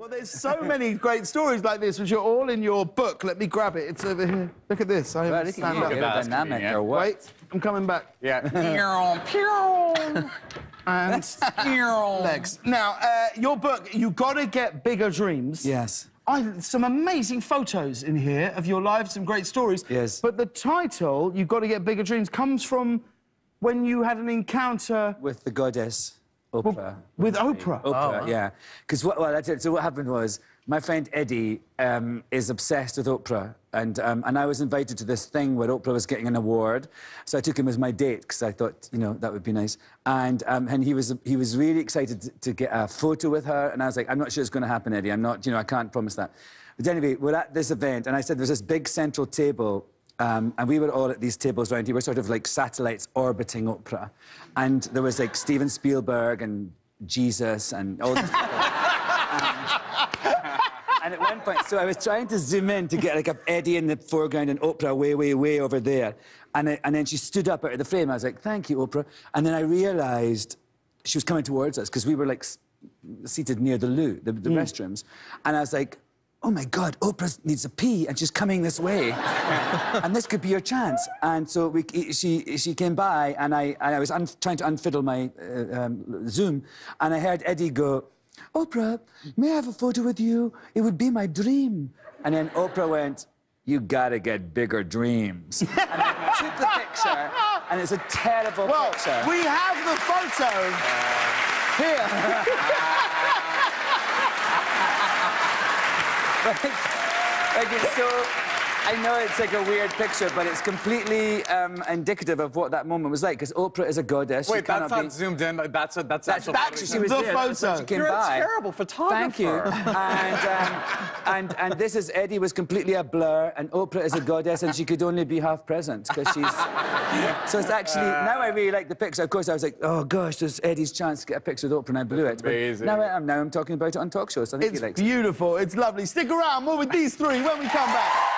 Well, there's so many great stories like this, which are all in your book. Let me grab it. It's over here. Look at this. I Well, look stand at up. you. Look at that. Aerodynamic That's or what? Wait, I'm coming back. Yeah. And legs. Now, uh, your book, you gotta get bigger dreams. Yes. I, some amazing photos in here of your life, some great stories. Yes. But the title, "You Got to Get Bigger Dreams," comes from when you had an encounter With the goddess Oprah. with Oprah. Oprah, yeah. Because what, well, I so what happened was my friend Eddie um, is obsessed with Oprah, and um, and I was invited to this thing where Oprah was getting an award, so I took him as my date because I thought you know that would be nice, and um, and he was he was really excited to, to get a photo with her, and I was like, I'm not sure it's going to happen, Eddie. I'm not, you know, I can't promise that. But anyway, we're at this event, and I said there's this big central table um, and we were all at these tables around here. We're sort of like satellites orbiting Oprah. And there was like Steven Spielberg and Jesus and all these people. and, at one point, so I was trying to zoom in to get like a Eddie in the foreground and Oprah way, way, way over there. And, I, and then she stood up out of the frame. I was like, thank you, Oprah. And then I realized she was coming towards us because we were like seated near the loo, the, the restrooms. And I was like, oh my God, Oprah needs a pee and she's coming this way. and this could be your chance. And so we, she, she came by and I, and I was un, trying to unfiddle my uh, um, Zoom and I heard Eddie go, Oprah, may I have a photo with you? It would be my dream. And then Oprah went, you gotta get bigger dreams. and I took the picture and it's a terrible Well, picture. we have the photo here. It's, like so. I know it's like a weird picture, but it's completely um, indicative of what that moment was like. Because Oprah is a goddess. she Wait, that's not be... zoomed in. That's a, that's That's actual actually she was The there. Photo. She came You're a by. terrible Thank you. and, um, and and this is Eddie was completely a blur, and Oprah is a goddess, and she could only be half present because she's. so it's actually now I really like the picture. Of course, I was like, oh gosh, there's Eddie's chance to get a picture with Oprah, and I blew it. But amazing. now I am. Now I'm talking about it on talk shows. So I think It's he likes it. beautiful. It's lovely. Stick around. More with these three when we come back.